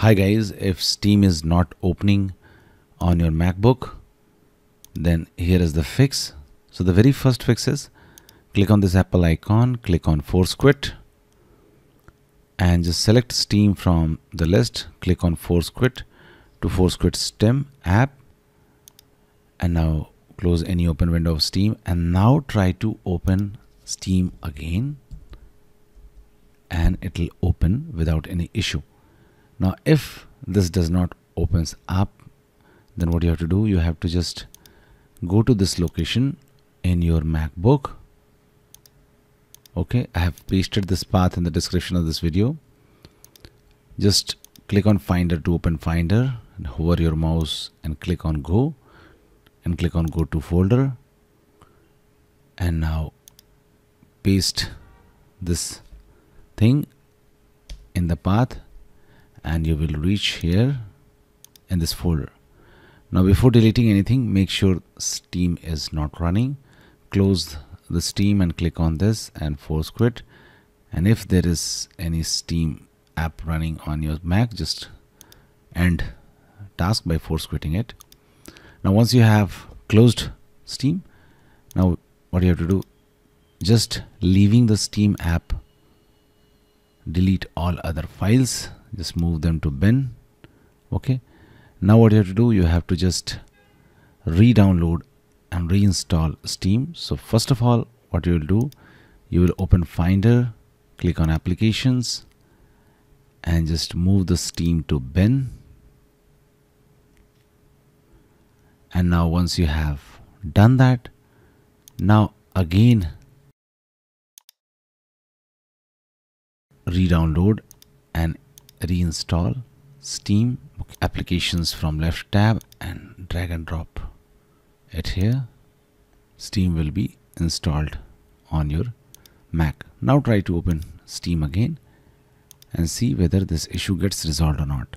Hi guys, if Steam is not opening on your MacBook, then here is the fix. So the very first fix is click on this Apple icon, click on Force Quit and just select Steam from the list, click on Force Quit to Force Quit Steam app and now close any open window of Steam and now try to open Steam again and it will open without any issue. Now if this does not opens up then what you have to do you have to just go to this location in your MacBook. Okay I have pasted this path in the description of this video. Just click on finder to open finder and hover your mouse and click on go and click on go to folder. And now paste this thing in the path and you will reach here in this folder. Now before deleting anything make sure steam is not running. Close the steam and click on this and force quit and if there is any steam app running on your mac just end task by force quitting it. Now once you have closed steam now what you have to do just leaving the steam app delete all other files just move them to bin okay? Now what you have to do you have to just re-download and reinstall steam. So first of all what you will do you will open finder click on applications and just move the steam to bin and now once you have done that now again re-download and reinstall steam applications from left tab and drag and drop it here. Steam will be installed on your mac. Now try to open steam again and see whether this issue gets resolved or not